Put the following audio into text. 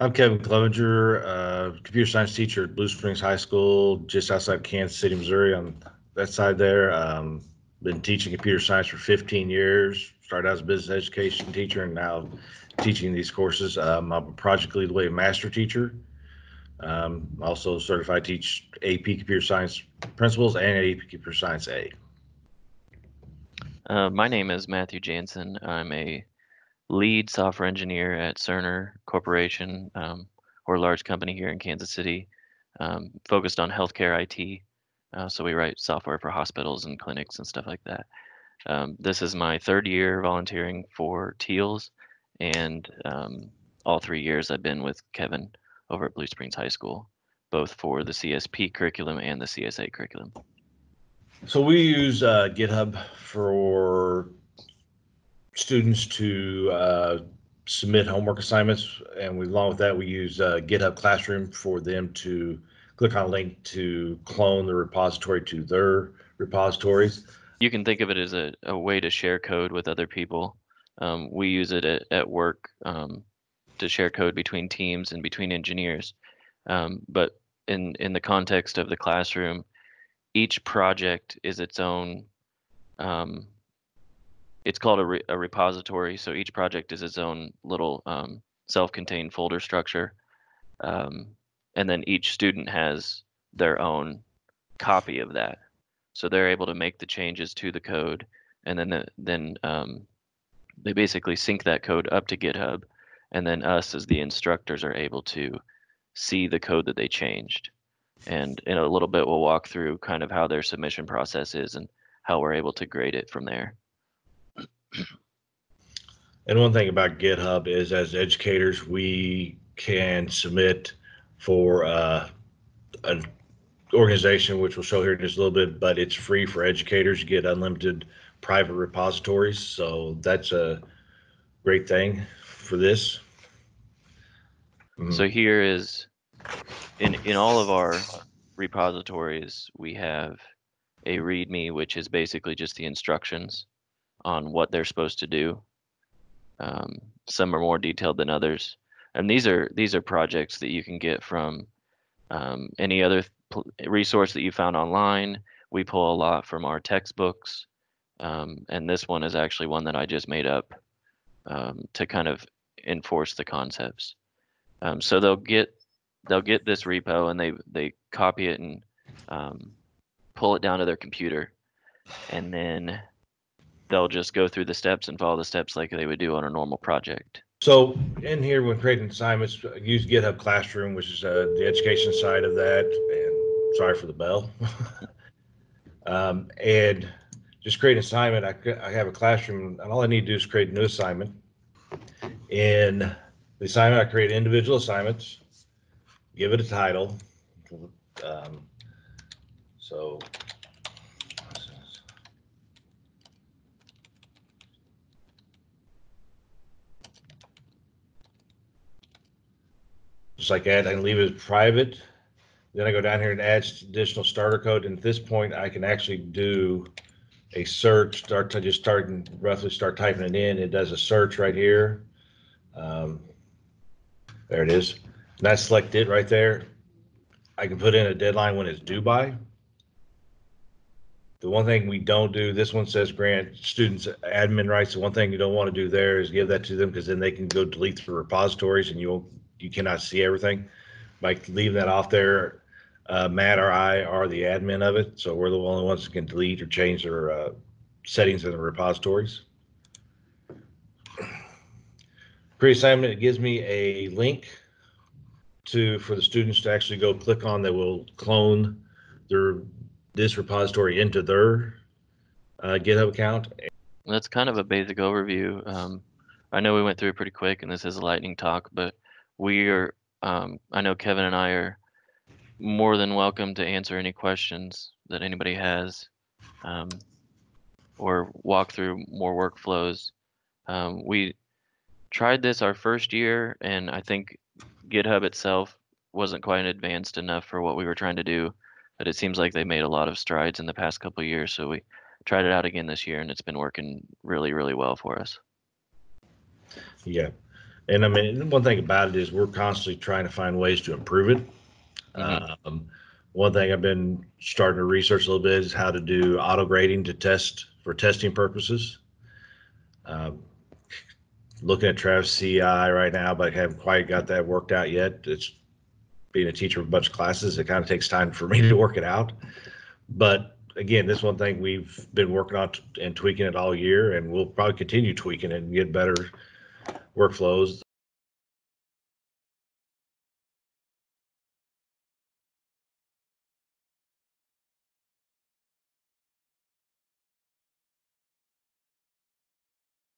I'm Kevin Clevenger, uh, computer science teacher at Blue Springs High School, just outside Kansas City, Missouri. On that side there, um, been teaching computer science for 15 years. Started out as a business education teacher, and now teaching these courses. Um, I'm a project lead way master teacher. Um, also certified teach AP computer science principles and AP computer science A. Uh, my name is Matthew Jansen. I'm a lead software engineer at Cerner Corporation, um, or a large company here in Kansas City, um, focused on healthcare IT. Uh, so we write software for hospitals and clinics and stuff like that. Um, this is my third year volunteering for TEALS, and um, all three years I've been with Kevin over at Blue Springs High School, both for the CSP curriculum and the CSA curriculum. So we use uh, GitHub for students to uh, submit homework assignments, and we, along with that, we use uh, GitHub Classroom for them to click on a link to clone the repository to their repositories. You can think of it as a, a way to share code with other people. Um, we use it at, at work um, to share code between teams and between engineers. Um, but in in the context of the classroom, each project is its own. It's called a, re, a repository, so each project is its own little um, self-contained folder structure, um, and then each student has their own copy of that. So they're able to make the changes to the code, and then the, then um, they basically sync that code up to GitHub, and then us as the instructors are able to see the code that they changed. And in a little bit, we'll walk through kind of how their submission process is and how we're able to grade it from there. And one thing about GitHub is as educators, we can submit for uh, an organization, which we'll show here in just a little bit, but it's free for educators. You get unlimited private repositories. So that's a great thing for this. Mhm. So here is in in all of our repositories, we have a README, which is basically just the instructions on what they're supposed to do. Um, some are more detailed than others, and these are these are projects that you can get from um, any other resource that you found online. We pull a lot from our textbooks, um, and this one is actually one that I just made up um, to kind of enforce the concepts. Um, so they'll get they'll get this repo and they they copy it and um, pull it down to their computer, and then they'll just go through the steps and follow the steps like they would do on a normal project. So in here, when creating assignments, uh, use GitHub Classroom, which is uh, the education side of that. And sorry for the bell. um, and just create an assignment. I, I have a classroom, and all I need to do is create a new assignment. In the assignment, I create individual assignments, give it a title. Um, so. Like that, I can leave it private. Then I go down here and add additional starter code. And at this point, I can actually do a search, start to just start and roughly start typing it in. It does a search right here. Um, There it is. And I select it right there. I can put in a deadline when it's due by. The one thing we don't do, this one says grant students admin rights. The one thing you don't want to do there is give that to them because then they can go delete the repositories and you'll, you cannot see everything. By leaving that off there, uh, Matt or I are the admin of it, so we're the only ones that can delete or change their, uh, settings in the repositories. Pre-assignment, it gives me a link to, for the students to actually go click on that will clone their, this repository into their, uh, GitHub account. That's kind of a basic overview. Um, I know we went through it pretty quick, and this is a lightning talk, but we are. Um, I know Kevin and I are more than welcome to answer any questions that anybody has, um, or walk through more workflows. Um, we tried this our first year, and I think GitHub itself wasn't quite advanced enough for what we were trying to do. But it seems like they made a lot of strides in the past couple years, so we tried it out again this year, and it's been working really, really well for us. Yeah. And I mean, one thing about it is we're constantly trying to find ways to improve it. Mhm. Um, one thing I've been starting to research a little bit is how to do auto grading to test for testing purposes. Um, looking at Travis CI right now, but I haven't quite got that worked out yet. It's being a teacher of a bunch of classes. It kind of takes time for me to work it out. But again, this one thing we've been working on and tweaking it all year, and we'll probably continue tweaking it and get better workflows.